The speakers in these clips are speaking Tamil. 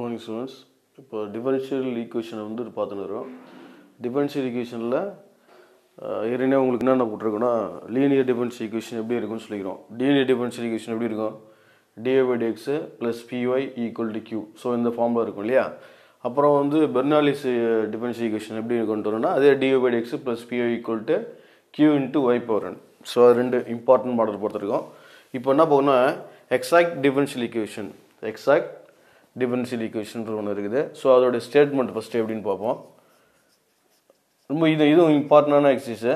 குட் மார்னிங் ஸ்டூடெண்ட்ஸ் இப்போ டிஃபரன்ஷியல் ஈக்குவேஷனை வந்து பார்த்துன்னு வரும் டிஃபரன்ஷியல் ஈக்குவேஷனில் ஏற்கனவே உங்களுக்கு என்னென்ன போட்டிருக்கோன்னா லீனியர் டிஃபரன்ஷியல் ஈக்குவேஷன் எப்படி இருக்கும்னு சொல்லிக்கிறோம். லீனியர் டிஃபரன்ஷியல் ஈக்குவேஷன் எப்படி இருக்கும்? DA by dx plus Py equal to Q so இந்த ஃபார்மில் இருக்கும் இல்லையா? அப்புறம் வந்து பெர்னாலிஸ் டிஃபரன்ஷியல் ஈக்குவேஷன் எப்படி கொண்டு வரோம்னா அதே dA by dx plus Py equal to Q into y power n so அது ரெண்டு இம்பார்ட்டன்ட் மாடல் பொறுத்திருக்கோம் இப்போ என்ன போகணும்னா exact differential equation exact differential equation ஒன்று இருக்குது. ஸோ அதோட ஸ்டேட்மெண்ட் ஃபஸ்ட்டு எப்படின்னு பார்ப்போம். ரொம்ப இது இதுவும் இம்பார்ட்டண்டான எக்ஸசைஸு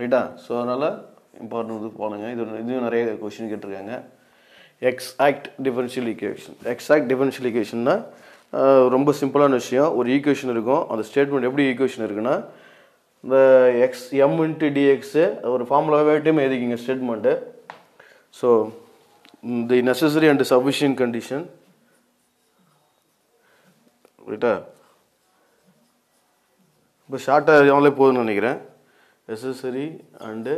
ரைட்டா ஸோ அதனால் இம்பார்ட்டன்ட் இது போனுங்க இது இதுவும் நிறைய கொஷின் கேட்டிருக்காங்க. Exact differential equation exact differential ஈக்குவேஷன்னா ரொம்ப சிம்பிளான விஷயம். ஒரு ஈக்குவேஷன் இருக்கும். அந்த ஸ்டேட்மெண்ட் எப்படி ஈக்குவேஷன் இருக்குன்னா இந்த எக்ஸ் எம் இன்ட்டு டிஎக்ஸு ஒரு ஃபார்முலாவே time எழுதிக்கிங்க statement so the necessary and sufficient condition ரைட்டா இப்போ ஷார்ட்டாக எவ்வளோ போதும்னு நினைக்கிறேன். Necessary and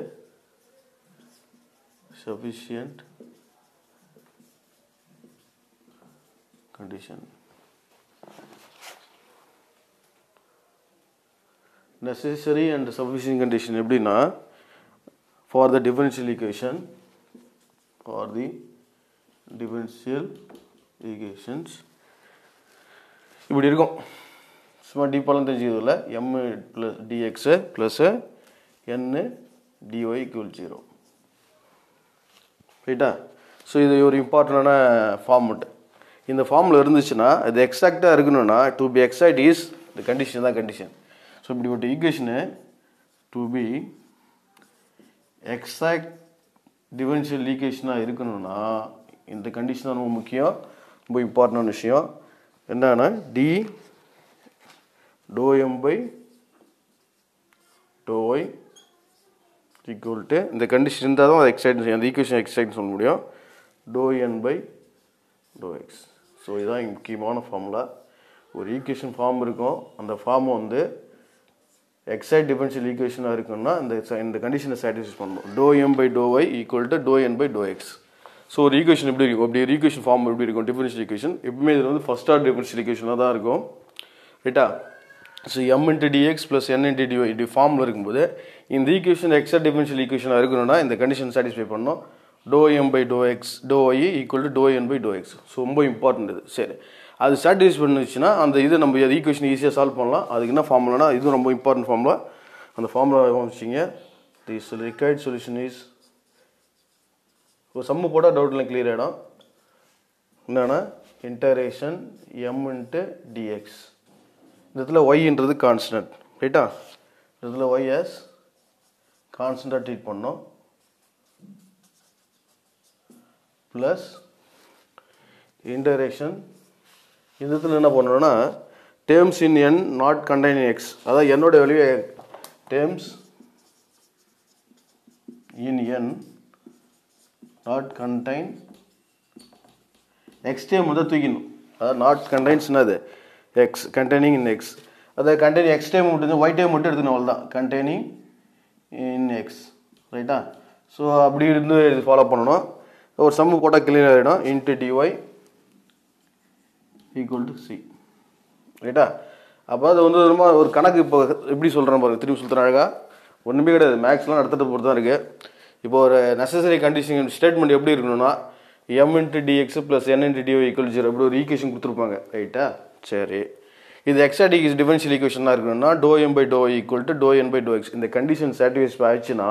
sufficient condition necessary and sufficient condition எப்படின்னா for the differential equation for the differential equations. இப்படி இருக்கும். சும்மா டீப்பாலாம் தெரிஞ்சுக்கிறதுல M plus dx plus N dy equal zero ரைட்டா ஸோ இது ஒரு இம்பார்ட்டண்டான ஃபார்மெட் இந்த ஃபார்மில் இருந்துச்சுன்னா இது எக்ஸாக்டாக இருக்கணும்னா டு பி எக்ஸாக்ட் இஸ் இந்த கண்டிஷன் தான் கண்டிஷன் ஸோ இப்படிப்பட்ட equation to be exact differential ஈக்குவேஷனாக இருக்கணும்னா இந்த கண்டிஷன் தான் ரொம்ப முக்கியம். ரொம்ப இம்பார்ட்டண்டான விஷயம். என்னன்னா d doe M by doe y equal to இந்த கண்டிஷன் இருந்தால் தான் அது எக்ஸைட் அந்த ஈக்குவேஷன் எக்ஸைட் சொல்ல முடியும். Doe N by doe x so இதுதான் முக்கியமான ஃபார்முலா ஒரு ஈக்குவேஷன் ஃபார்ம் இருக்கும். அந்த ஃபார்மை வந்து எக்ஸைட் டிஃபரன்ஷியல் ஈக்குவேஷனாக இருக்குன்னா இந்த இந்த கண்டிஷனை சாட்டிஸ்ஃபை பண்ணணும். Doe M by doe y equal to doe N by doe x so ஒரு ஈக்குவேஷன் எப்படி இருக்கும்? அப்படி ஈக்குவேஷன் ஃபார்ம் எப்படி இருக்கும்? டிஃபரன்ஷியல் ஈக்குவேஷன் எப்பவுமே இது வந்து ஃபஸ்ட் ஆர்டர் டிஃபரன்ஷியல் ஈக்குவேஷனாக தான் இருக்கும். ரைட்டா so M into dx plus N into dy இப்படி ஃபார்மில் இருக்கும்போது இந்த ஈக்குவேஷன் எக்ஸ்ட்ரா டிஃபரன்ஷியல் ஈக்குவேஷனாக இருக்கணும்னா இந்த கண்டிஷன் சாட்டிஸ்ஃபை பண்ணணும். Doe M by doe x doe y equal to doe N by doe x so ரொம்ப இம்பார்ட்டன்ட் இது. சரி. அது சாட்டிஸ்ஃபை பண்ணுச்சுன்னா அந்த இது நம்ம அது ஈக்குவேஷன் ஈஸியாக சால்வ் பண்ணலாம்? அதுக்கு என்ன ஃபார்முலானா இதுவும் ரொம்ப இம்பார்ட்டன்ட் ஃபார்முலா அந்த ஃபார்முலா வச்சிங்க தி ரிக்கைர்ட் சொல்யூஷன் இஸ் ஒரு சம்மு போட்டால் டவுட்லாம் கிளியர் ஆகிடும் என்னென்னா இன்டரேஷன் எம் இன்ட்டு டிஎக்ஸ் இந்த இடத்துல ஒய்ன்றது கான்ஸ்டன்ட் ரைட்டா இந்த இடத்துல ஒய்எஸ் கான்ஸ்டண்ட்டாக ட்ரீட் பண்ணோம். ப்ளஸ் இன்டரேஷன் இந்த இடத்துல என்ன பண்ணணும்னா terms in N not contain x அதாவது என்னோட value terms in N not contain next time வந்து தூக்கணும் அதாவது நாட் கண்டைன்ஸ் என்னது எக்ஸ் கண்டெய்னிங் இன் எக்ஸ் அதை கண்டெய்னிங் எக்ஸ் டைம் மட்டும் ஒய் டைம் மட்டும் எடுத்துக்கணும் அவ்வளோதான் கண்டெய்னிங் இன் எக்ஸ் ரைட்டா ஸோ அப்படி இருந்து இது ஃபாலோ பண்ணணும். ஒரு சம்மு போட்டால் கிளியர் ஆகிடும் into dy equal to C ரைட்டா அப்போ அது வந்து ரொம்ப ஒரு கணக்கு இப்போ எப்படி சொல்கிறேன் பாருங்கள் திரும்பி சொல்கிறேன் அழகாக ஒன்றுமே கிடையாது. மேக்ஸ்லாம் நடத்துகிட்டு பொறுத்து தான் இருக்குது இப்போ ஒரு நெசசரி கண்டிஷன் ஸ்டேட்மெண்ட் எப்படி இருக்கணும்னா M into dx plus N into dO equal zero அப்படி ஒரு ஈக்குவேஷன் கொடுத்துருப்பாங்க. ரைட்டா சரி. இது எக்ஸா இஸ் டிஃபரன்ஷியல் ஈக்குவேஷனாக இருக்கணும்னா doe M by doe equal to doe N by doe x இந்த கண்டிஷன் சாட்டிஸ்ஃபை ஆயிடுச்சுன்னா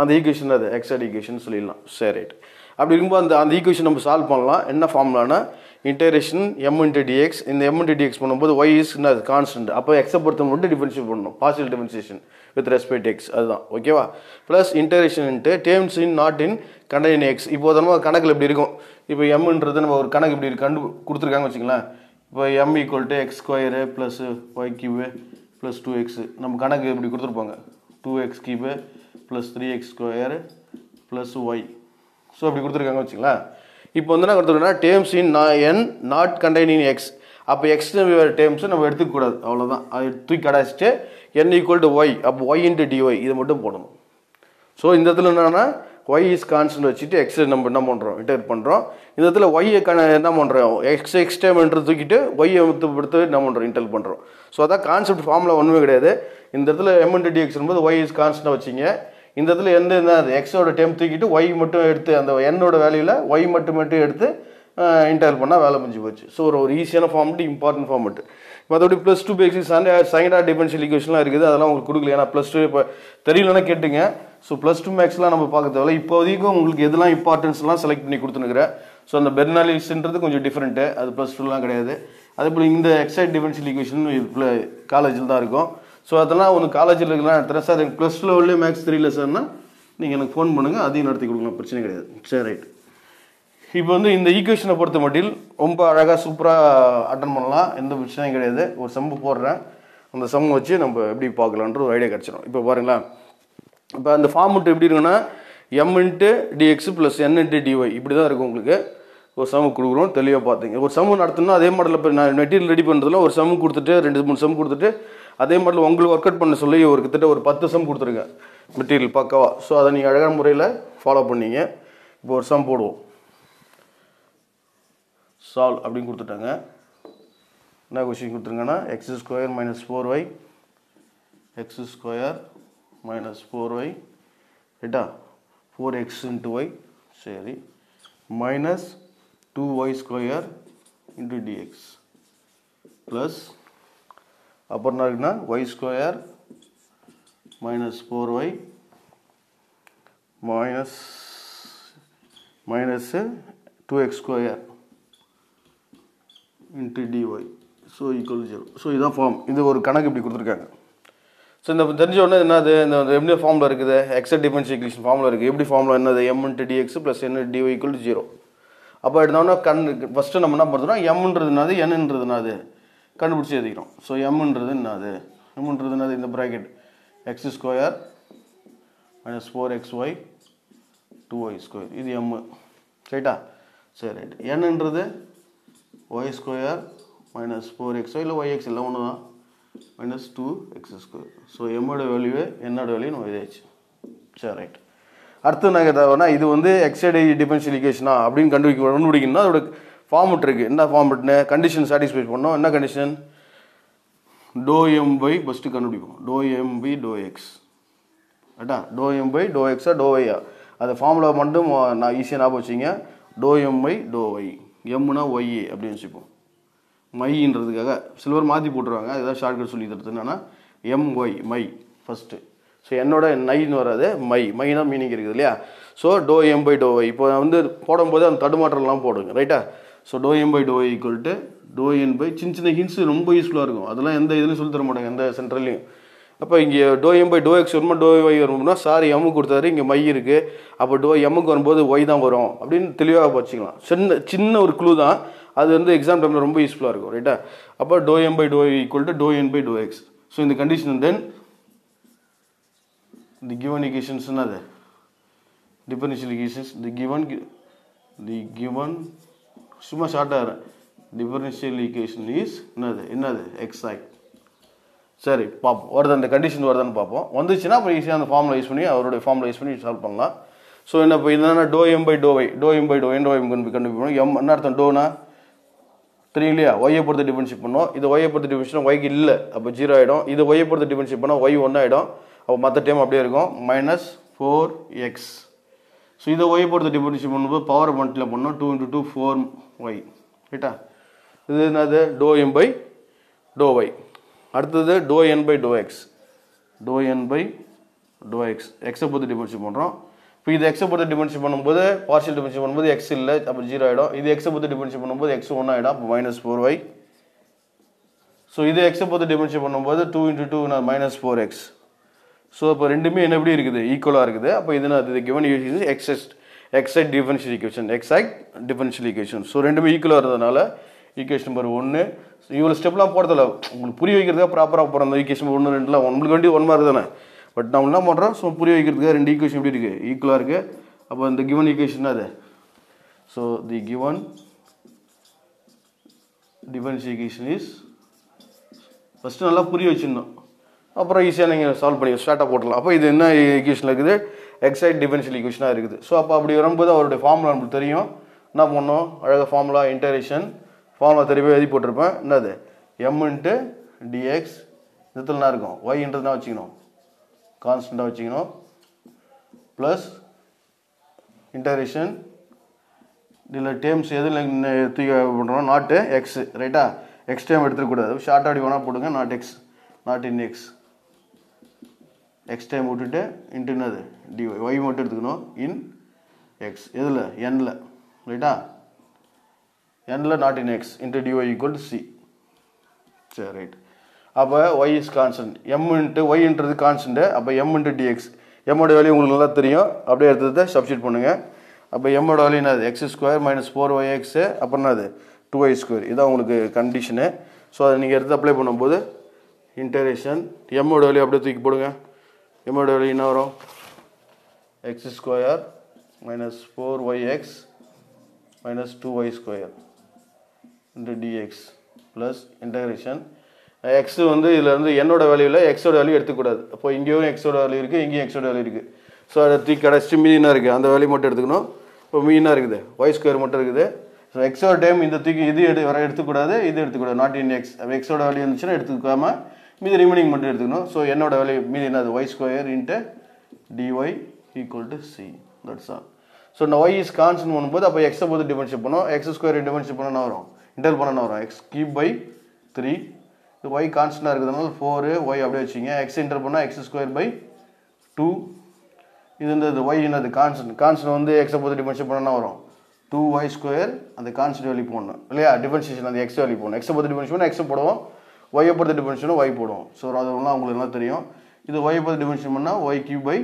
அந்த ஈக்குவேஷன் அது. எக்ஸாட் ஈக்குவேஷன் சொல்லிடலாம். சரி. ரைட் அப்படி இருக்கும்போது அந்த அந்த ஈக்குவேஷன் நம்ம சால்வ் பண்ணலாம். என்ன ஃபார்முலானா இன்டரேஷன் எம் இன்ட்டு டிஎக்ஸ் இந்த எம் இன்ட்டு டிஎக்ஸ் பண்ணும்போது ஒய் இஸ் என்ன கான்ஸ்டன்ட் அப்போ எக்ஸை பொறுத்த மட்டும் டிஃபரன்ஷியேட் பண்ணணும். Possible differentiation with respect x அதுதான். ஓகேவா plus integration into terms in not in contain x இப்போ நம்ம கணக்கில் இப்படி இருக்கும். இப்போ எம்ன்றது நம்ம ஒரு கணக்கு இப்படி கண்டு கொடுத்துருக்காங்க வச்சுக்கலாம் இப்போ M equal to x square plus y cube plus two x நம்ம கணக்கு இப்படி கொடுத்துருப்பாங்க. Two x cube plus three x square plus y so இப்படி கொடுத்துருக்காங்க வச்சுங்களேன் இப்போ வந்து என்ன கொடுத்துருக்கோம்னா டேர்ம்ஸ் இன் நான் என் நாட் கண்டெய்னிங் எக்ஸ் அப்போ எக்ஸ் டேர்ம்ஸை நம்ம எடுத்துக்கக்கூடாது அவ்வளோதான் அது தூக்கி கடாச்சிட்டு என் ஈக்குவல் டு ஒய் அப்போ ஒய் இன்ட்டு டிஒய் இதை மட்டும் போடணும். ஸோ இந்த இடத்துல என்னென்னா ஒய் இஸ் கான்ஸ்டன்ட் வச்சுட்டு எக்ஸ் நம்ம என்ன பண்ணுறோம் இன்டர் பண்ணுறோம் இந்த இடத்துல ஒய்யை கண என்ன பண்ணுறோம் எக்ஸ் எக்ஸ் என்று தூக்கிட்டு ஒய்யை எடுத்து என்ன பண்ணுறோம் இன்டர் பண்ணுறோம் ஸோ அதான் கான்செப்ட் ஃபார்மில் ஒன்றுமே கிடையாது. இந்த இடத்துல எம்என்டி டிஎக்ஸ் என்பது ஒய் இஸ் கான்ஸ்டன்ட் வச்சிங்க. இந்த இடத்துல எந்த என்ன எக்ஸோட டெம் தூக்கிட்டு ஒய் மட்டும் எடுத்து அந்த என்னோட வேல்யூவில் ஒய் மட்டும் மட்டும் எடுத்து இன்டர் பண்ணால் வேலை முடிஞ்சு போச்சு. ஸோ ஒரு ஒரு ஈஸியான ஃபார்மெட்டு இம்பார்ட்டன்ட் ஃபார்மெட்டு மற்றபடி plus two basics second or differential ஈக்குவேஷன்லாம் இருக்குது. அதெல்லாம் உங்களுக்கு கொடுக்கல ஏன்னா ப்ளஸ் டூ இப்போ தெரியலன்னா கேட்டுங்க. ஸோ ப்ளஸ் டூ மேக்ஸ்லாம் நம்ம பார்க்க தேவையில்ல. இப்போதைக்கும் உங்களுக்கு எதெல்லாம் இம்பார்ட்டன்ஸ்லாம் செலக்ட் பண்ணி கொடுத்துனுக்குறேன் ஸோ அந்த பெர்னாலிஸ்ன்றது கொஞ்சம் டிஃப்ரெண்ட்டு அது ப்ளஸ் டூலாம் கிடையாது. அதே போல் இந்த எக்ஸைட் டிஃபரன்ஷியல் ஈக்குவேஷன் காலேஜில் தான் இருக்கும். ஸோ அதெல்லாம் ஒன்று காலேஜில் இருக்கலாம் எடுத்துறேன் சார் எனக்கு ப்ளஸ் லெவல்லே மேக்ஸ் த்ரீ சார்னா நீங்கள் எனக்கு ஃபோன் பண்ணுங்கள் அதையும் நடத்தி கொடுக்கலாம் பிரச்சனை கிடையாது. சரி ரைட் இப்போ வந்து இந்த ஈக்குவேஷனை பொறுத்த மட்டில் ரொம்ப அழகாக சூப்பராக அட்டன் பண்ணலாம். எந்த பிரச்சனையும் கிடையாது. ஒரு சம்மு போடுறேன். அந்த சம்மு வச்சு நம்ம எப்படி பார்க்கலான்ற ஒரு ஐடியா கிடச்சிடும் இப்போ பாருங்களேன். இப்போ அந்த ஃபார்மெட் எப்படி இருக்குன்னா M into dx plus N into dy இப்படி தான் இருக்கும் உங்களுக்கு. ஒரு சம்மு கொடுக்குறோம் தெளிவாக பார்த்தீங்க. ஒரு சம்மு நடத்தணும் அதே மாடலில் இப்போ நான் மெட்டீரியல் ரெடி பண்ணுறதுல ஒரு சம்மு கொடுத்துட்டு ரெண்டு மூணு சம்மு கொடுத்துட்டு அதே மாதிரி உங்களுக்கு ஒர்க் அவுட் பண்ண சொல்லி ஒரு கிட்டத்தட்ட ஒரு பத்து சம் கொடுத்துருங்க. மெட்டீரியல் பக்காவாக ஸோ அதை நீங்கள் அழகான முறையில் ஃபாலோ பண்ணீங்க. இப்போ ஒரு சம் போடுவோம். சால்வ் அப்படின்னு கொடுத்துட்டாங்க. என்ன question கொடுத்துருங்கன்னா x square minus four y x square minus four y ரைட்டா ஃபோர் எக்ஸ் இன்ட்டு ஒய் சரி. Minus two y square into dx plus அப்புறம் என்ன இருக்குன்னா y square minus four y minus minus two x square into dy so equal zero so இதுதான் ஃபார்ம் இது ஒரு கணக்கு இப்படி கொடுத்துருக்காங்க. ஸோ இந்த தெரிஞ்ச உடனே என்னது? இந்த எப்படி ஃபார்மில் இருக்குது? எக்ஸட் டிஃபரன்ஸ் ஈக்குவேஷன் ஃபார்மில் இருக்குது. எப்படி ஃபார்மில் என்னது? M into dx plus N dy equal zero அப்போ எடுத்தோம்னா கண் ஃபஸ்ட்டு நம்ம என்ன பண்ணுறோம் எம்ன்றது என்னது? என்னன்றது என்னது? கண்டுபிடிச்சி எழுதிக்கிறோம். ஸோ எம்ன்றது என்னது? எம்ன்றது என்னது? இந்த bracket x square minus four x y two y square இது எம்மு ரைட்டா சரி ரைட் என்னன்றது y square minus four x இல்லை ஒய் எக்ஸ் இல்லை ஒன்று தான் minus two x square so எம்மோட வேல்யூவே என்னோட வேல்யூ நம்ம எழுதியாச்சு. சரி ரைட் அடுத்து நாங்கள் தவிர இது வந்து எக்ஸைடு டிஃபரன்ஷியல் ஈக்குவேஷனா அப்படின்னு கண்டுபிடிக்க கண்டுபிடிக்கணும்னா அதோட ஃபார்ம் இருக்குது என்ன ஃபார்மெட்னு கண்டிஷன் சாட்டிஸ்ஃபை பண்ணோம். என்ன condition doe M by first கண்டுபிடிப்போம். Doe M by doe x ரைட்டா டோ எம் பை டோ எக்ஸா டோ ஒய்யா அந்த ஃபார்முலா மட்டும் நான் ஈஸியாக ஞாபகம் வச்சிங்க doe M by doe y எம்னா Y அப்படின்னு வச்சுப்போம். மைன்றதுக்காக சிலவர் மாற்றி போட்டுருவாங்க. ஏதாவது ஷார்ட்கட் சொல்லி தருது என்னன்னா M y my first so என்னோட நைன்னு வராது மை. மைனா மீனிங் இருக்குது இல்லையா? So doe M by doe y இப்போ வந்து போடும்போது அந்த தடுமாற்றம்லாம் போடுங்க. ரைட்டா so doe M by doe equal to doe N by சின்ன சின்ன ஹின்ஸ் ரொம்ப யூஸ்ஃபுல்லாக இருக்கும். அதெல்லாம் எந்த இதுலையும் சொல்லி தர மாட்டாங்க எந்த சென்ட்ரல்லையும் அப்போ இங்கே doe M by doe x வருமா டோ ஒய் வரும்னா சாரி எம் கொடுத்தாரு இங்கே மை இருக்குது அப்போ டோ எம்முக்கு வரும்போது ஒய் தான் வரும். அப்படின்னு தெளிவாக வச்சுக்கலாம். சின்ன சின்ன ஒரு க்ளூ தான். அது வந்து எக்ஸாம் டைமில் ரொம்ப யூஸ்ஃபுல்லாக இருக்கும் ரைட்டா அப்போ doe M by doe equal to doe N by doe x so இந்த condition then the given equations என்னது? Differential equations the given the given சும்மா ஷார்ட்டாக டிஃபரன்ஷியல் ஈக்குவேஷன் இஸ் என்னது? என்னது? எக்ஸை சரி பார்ப்போம் வருது அந்த கண்டிஷன் வருதான்னு பார்ப்போம் வந்துச்சுன்னா அப்புறம் ஈஸியாக அந்த ஃபார்முலா யூஸ் பண்ணி அவருடைய ஃபார்முலா யூஸ் பண்ணி சால்வ் பண்ணலாம். ஸோ என்ன இப்போ என்னென்னா doe M by doe y doe M by doe N doe M கண்டுபிடிக்கணும் எம் என்ன அர்த்தம்? டோனா தெரியும் இல்லையா? ஒய்யை பொறுத்து டிஃபரன்ஷிப் பண்ணோம். இது ஒய்யை பொறுத்து டிஃபரன்ஷிப் ஒய்க்கு இல்லை. அப்போ ஜீரோ ஆகிடும் இது ஒய்யை பொறுத்து டிஃபரன்ஷிப் பண்ணால் ஒய் ஒன்று ஆகிடும் அப்போ மற்ற டைம் அப்படியே இருக்கும். மைனஸ் ஃபோர் எக்ஸ் ஸோ இதை ஒய் பொறுத்து டிஃபரன்ஷிப் பண்ணும்போது பவர் மல்டியில் பண்ணோம். Two into two four y ரைட்டா இது என்னது doe M by doe y அடுத்தது doe N by doe x doe N by doe x எக்ஸை பொறுத்து டிஃபரன்ஷிப் பண்ணுறோம் இப்போ இது எக்ஸை பொறுத்து டிஃபரன்ஷிப் பண்ணும்போது பார்ஷியல் டிபென்ஷன் பண்ணும்போது எக்ஸ் இல்லை அப்போ ஜீரோ ஆகிடும் இது எக்ஸை பொறுத்து டிபென்ஷன் பண்ணும்போது எக்ஸ் ஒன் ஆகிடும் அப்போ மைனஸ் ஃபோர் ஒய் ஸோ இது எக்ஸை பொறுத்து டிஃபரன்ஷிப் பண்ணும்போது two into two minus four x so இப்போ ரெண்டுமே என்ன எப்படி இருக்குது? ஈக்குவலாக இருக்குது. அப்போ இது அது given use exact exact differential equation exact differential equation so ரெண்டுமே ஈக்குவலாக இருந்ததுனால ஈக்குவேஷன் நம்பர் ஒன்று இவ்வளோ ஸ்டெப்லாம் போகிறதில்ல உங்களுக்கு புரிய வைக்கிறதுக்காக ப்ராப்பராக போகிற அந்த ஈக்குவேஷன் ஒன்று ரெண்டுலாம். உங்களுக்கு வேண்டி ஒன் மாதிரி தானே. பட் நம்ம என்ன பண்ணுறோம் ஸோ புரிய வைக்கிறதுக்காக ரெண்டு ஈக்குவேஷன் எப்படி இருக்குது ஈக்குவலாக இருக்குது அப்போ இந்த கிவன் ஈக்குவேஷன் அது so the given differential equation is first நல்லா புரிய வச்சிடணும். அப்புறம் ஈஸியாக நீங்கள் சால்வ் பண்ணி ஸ்டார்ட்டாக போட்டலாம் அப்போ இது என்ன ஈக்குவேஷன் இருக்குது? எக்ஸைட் டிஃபரன்ஷியல் ஈக்குவேஷனாக இருக்குது. ஸோ அப்போ அப்படி வரும்போது அவருடைய ஃபார்முலா நமக்கு தெரியும். என்ன பண்ணோம்? அழகாக ஃபார்முலா இன்டரேஷன் ஃபார்முலா தெரியவே எழுதி போட்டிருப்பேன். என்னது? எம் இன்ட்டு டிஎக்ஸ் இதுலனா இருக்கும்? ஒய்ன்றதுனா வச்சுக்கணும். கான்ஸ்டண்ட்டாக வச்சுக்கணும். ப்ளஸ் இன்டரேஷன் இதில் டேம்ஸ் எதில் தூக்கி பண்ணுறோம் நாட்டு எக்ஸ் ரைட்டா எக்ஸ் டேம் எடுத்துக்கூடாது ஷார்ட் ஆடி வேணால் போடுங்க. Not x not in x x time விட்டுட்டு இன்ட்டு என்னது? டி ஒய் மட்டும் எடுத்துக்கணும். இன் எக்ஸ் எதில்? என்ல ரைட்டா என்ல not in x into D Y equal to C சரி ரைட் அப்போ Y is constant M into ஒய்ன்றது constant அப்போ எம் இன்ட்டு டிஎக்ஸ் எம்மோட வேல்யூ உங்களுக்கு நல்லா தெரியும். அப்படியே எடுத்ததை சப்ஸ்டியூட் பண்ணுங்கள் அப்போ எம்மோட வேல்யூ என்னது? X square minus four y x அப்புறம் என்னது? டூ ஒய் ஸ்கொயர் இதான் உங்களுக்கு கண்டிஷனு ஸோ அதை நீங்கள் எடுத்து அப்ளை பண்ணும்போது இன்டரேஷன் எம்மோட வேல்யூ அப்படியே தூக்கி போடுங்க. எம்மோட வேல்யூ என்ன வரும் x square minus four y x minus two y square into dx plus integration x வந்து இதில் வந்து என்னோட வேல்யூவில் எக்ஸோட வேல்யூ எடுத்துக்கூடாது அப்போ இங்கேயும் எக்ஸோட வேல்யூ இருக்குது இங்கேயும் எக்ஸோட வேல்யூ இருக்குது ஸோ அதை தூக்கி கடைச்சி மீனாக இருக்குது அந்த வேல்யூ மட்டும் எடுத்துக்கணும். இப்போ மீனாக இருக்குது. ஒய் ஸ்கொயர் மட்டும் இருக்குது. ஸோ எக்ஸோட டைம் இந்த தூக்கி இது எடு வர எடுத்துக்கூடாது இது எடுத்துக்கூடாது நாட் இன் எக்ஸ் எக்ஸோட வேல்யூ இருந்துச்சுன்னா எடுத்துக்காமல் மீதி ரிமைனிங் மட்டும் எடுத்துக்கணும். ஸோ என்னோட வேல்யூ மீதி என்னது? Y square into dy equal to c that's all so நான் ஒய் இஸ் கான்ஸ்டன்ட் பண்ணும்போது அப்போ எக்ஸை போது டிஃபரன்ஷியேட் பண்ணோம் எக்ஸ் ஸ்கொயர் டிஃபரன்ஷியேட் பண்ணா வரும்? இன்டர் பண்ணணும் வரும்? எக்ஸ் கியூப் பை த்ரீ இது ஒய் கான்ஸ்டன்டாக இருக்கிறதுனால ஃபோரு ஒய் அப்படியே வச்சுங்க எக்ஸ் இன்டர் பண்ணால் எக்ஸ் ஸ்கொயர் பை டூ இது வந்து இது ஒய் என்னது? கான்ஸ்டன்ட் கான்ஸ்டன்ட் வந்து எக்ஸை போது டிஃபரன்ஷியேட் பண்ணால் வரும்? டூ ஒய் ஸ்கொயர் அந்த கான்ஸ்டன்ட் வேல்யூ போடணும். இல்லையா? டிஃபரன்ஷியேஷன் அந்த எக்ஸ் வேல்யூ போடணும். எக்ஸை பொறுத்து டிஃபரன்ஷியேட் பண்ணால் எக்ஸை போடுவோம். ஒய்யை பொறுத்து டிஃபரன்ஷியேஷன் ஒய் போடுவோம். ஸோ அதெல்லாம் உங்களுக்கு எல்லாம் தெரியும். இது ஒய் பொறுத்து டிஃபரன்ஷியேட் பண்ணால் y cube by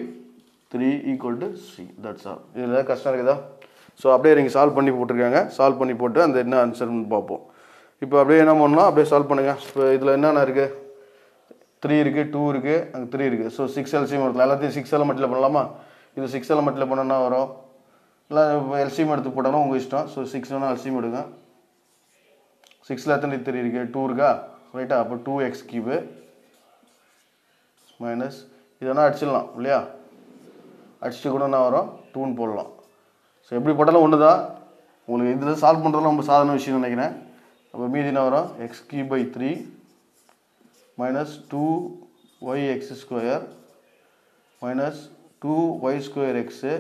three equal to c that's all இதில் ஏதாவது கஷ்டம் இருக்குதா? ஸோ அப்படியே நீங்கள் சால்வ் பண்ணி போட்டிருக்காங்க. சால்வ் பண்ணி போட்டு அந்த என்ன ஆன்சர்னு பார்ப்போம். இப்போ அப்படியே என்ன பண்ணலாம்? அப்படியே சால்வ் பண்ணுங்கள் இப்போ இதில் என்னென்ன இருக்குது த்ரீ இருக்குது டூ இருக்குது அங்கே த்ரீ இருக்குது ஸோ சிக்ஸ் எல்சிஎம் எடுக்கலாம் எல்லாத்தையும் சிக்ஸ் எல்லாம் மட்டில் பண்ணலாமா? இது சிக்ஸ் எல்லாம் மட்டில் பண்ணனா வரும்? இல்லை எல்சிஎம் எடுத்து போட்டாலும் உங்கள் இஷ்டம். ஸோ சிக்ஸ் வேணால் எல்சிஎம் எடுங்க. சிக்ஸில் எத்தனை த்ரீ இருக்குது டூ இருக்கா? ரைட்டா அப்போ டூ எக்ஸ் கியூபு மைனஸ் இதெல்லாம் அடிச்சிடலாம் இல்லையா? அடிச்சுட்டு கூட என்ன வரும்? டூன்னு போடலாம். ஸோ எப்படி போட்டாலும் ஒன்று தான் உங்களுக்கு இதில் சால்வ் பண்ணுறதுலாம் ரொம்ப சாதாரண விஷயம் நினைக்கிறேன். அப்போ மீதி என்ன வரும்? X cube by three minus two y x square minus two y square x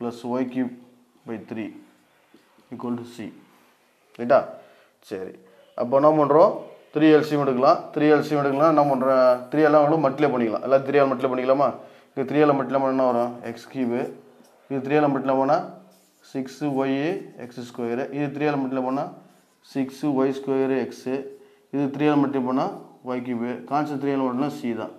plus y cube by three equal to c ரைட்டா சரி. அப்போ என்ன பண்ணுறோம் த்ரீ எல்சியும் எடுக்கலாம். த்ரீ எல்சியும் எடுக்கலாம் என்ன பண்ணுறேன் த்ரீ எல்லாம் வந்து மட்டிலே பண்ணிக்கலாம். எல்லாம் த்ரீ எல் மட்டில் பண்ணிக்கலாமா? இது த்ரீ எல் மட்டில் என்ன வரும்? எக்ஸ் கியூபு இது த்ரீ எல் மட்டில் போனால் சிக்ஸு ஒய் எக்ஸ் ஸ்கொயரு இது த்ரீ எல் மட்டில் போனால் சிக்ஸு ஒய் ஸ்கொயரு எக்ஸு இது த்ரீ எல் மட்டில் போனால் ஒய் கியூபு கான்சன் த்ரீ எல் மட்டும்னா சி தான்.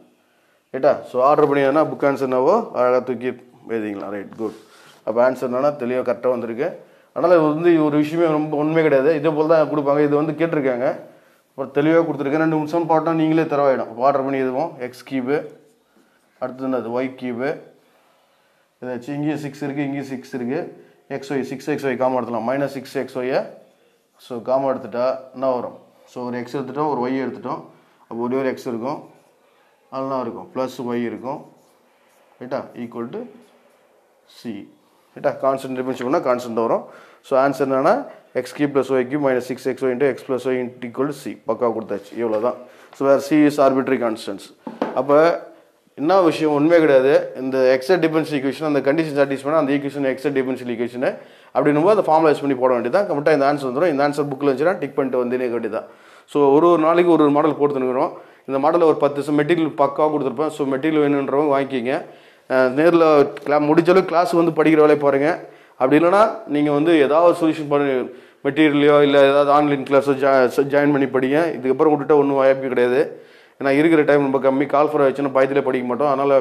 ரைட்டா ஸோ ஆர்டர் பண்ணிங்கன்னா புக் ஆன்சர் என்னவோ? அழகாக தூக்கி எழுதிங்களா ரைட் குட் அப்போ ஆன்சர் என்னன்னா தெளிவாக கரெக்டாக வந்திருக்கு. அதனால் இது வந்து ஒரு விஷயமே ரொம்ப உண்மை கிடையாது. இதே போல் தான் கொடுப்பாங்க. இது வந்து கேட்டிருக்காங்க. அப்புறம் தெளிவாக கொடுத்துருக்கேன். ரெண்டு நிமிஷம் பாட்டோம் நீங்களே தரவாயிடும். ஆர்டர் பண்ணி எதுவும் எக்ஸ் கியூபு அடுத்தது என்னது? ஒய் கியூபு ஏதாச்சும் இங்கேயும் சிக்ஸ் இருக்குது இங்கேயும் சிக்ஸ் இருக்குது x y six x y common எடுத்துலாம் minus six X ஒய்யை ஸோ காம எடுத்துட்டா என்ன வரும்? ஸோ ஒரு எக்ஸ் எடுத்துட்டோம் ஒரு ஒய் எடுத்துட்டோம். அப்போ ஒரே ஒரு எக்ஸ் இருக்கும். அதெல்லாம் இருக்கும்? ப்ளஸ் ஒய் இருக்கும். ரைட்டா ஈக்குவல் டு சி ரைட்டா கான்ஸ்டன்ட் டிஃபரன்ஷியல் பண்ணால் கான்ஸ்டன்ட் வரும். ஸோ ஆன்சர் என்னென்னா x cube plus y cube minus six x y into x plus y int equal C பக்காவாக கொடுத்தாச்சு. இவ்வளோ தான் ஸோ வேறு சி இஸ் ஆர்பிட்ரி கான்ஸ்டன்ஸ் அப்போ என்ன விஷயம்? உண்மை கிடையாது. இந்த எக்ஸட் டிஃபரன்ஷியல் ஈக்குவேஷன் அந்த கண்டிஷன் சாட்டிஸ் பண்ணால் அந்த ஈக்குவேஷன் எக்ஸட் டிஃபரன்ஷியல் ஈக்குவேஷன் அப்படின்னும் போது அதை ஃபார்மலைஸ் பண்ணி போட வேண்டியதான் கரெக்டாக இந்த ஆன்சர் வந்துடும் இந்த ஆன்சர் புக்கில் இருந்துச்சுன்னா டிக் பண்ணிட்டு வந்தே வேண்டியதான் ஸோ ஒரு ஒரு நாளைக்கு ஒரு ஒரு மாடல் போட்டுருக்கிறோம் இந்த மாடலில் ஒரு பத்து மெட்டீரியல் பக்காவாக கொடுத்துருப்பேன். ஸோ மெட்டீரியல் வேணுன்றவங்க வாங்கிக்கிங்க. நேரில் கிளா முடிஞ்சளவு கிளாஸ் வந்து படிக்கிற வேலையை பாருங்கள் அப்படி இல்லைன்னா நீங்கள் வந்து ஏதாவது சொல்யூஷன் பண்ணி மெட்டீரியலையோ இல்லை ஏதாவது ஆன்லைன் கிளாஸோ ஜா ஜாயின் பண்ணி படிங்க. இதுக்கப்புறம் விட்டுட்டா ஒன்றும் வாய்ப்பு கிடையாது. ஏன்னா இருக்கிற டைம் ரொம்ப கம்மி கால் ஃபர் வச்சுன்னா பயத்திலே படிக்க மாட்டோம். அதனால்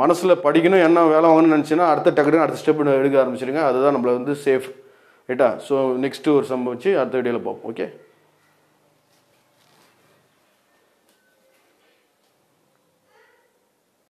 மனசில் படிக்கணும் என்ன வேலை வாங்கணும்னு நினச்சின்னா அடுத்த டக்குனு அடுத்த ஸ்டெப் எடுக்க ஆரம்பிச்சிருங்க. அதுதான் நம்மளை வந்து சேஃப் ரைட்டா? ஸோ நெக்ஸ்ட்டு ஒரு சம்பவம் வச்சு அடுத்த வீடியோவில் பார்ப்போம். ஓகே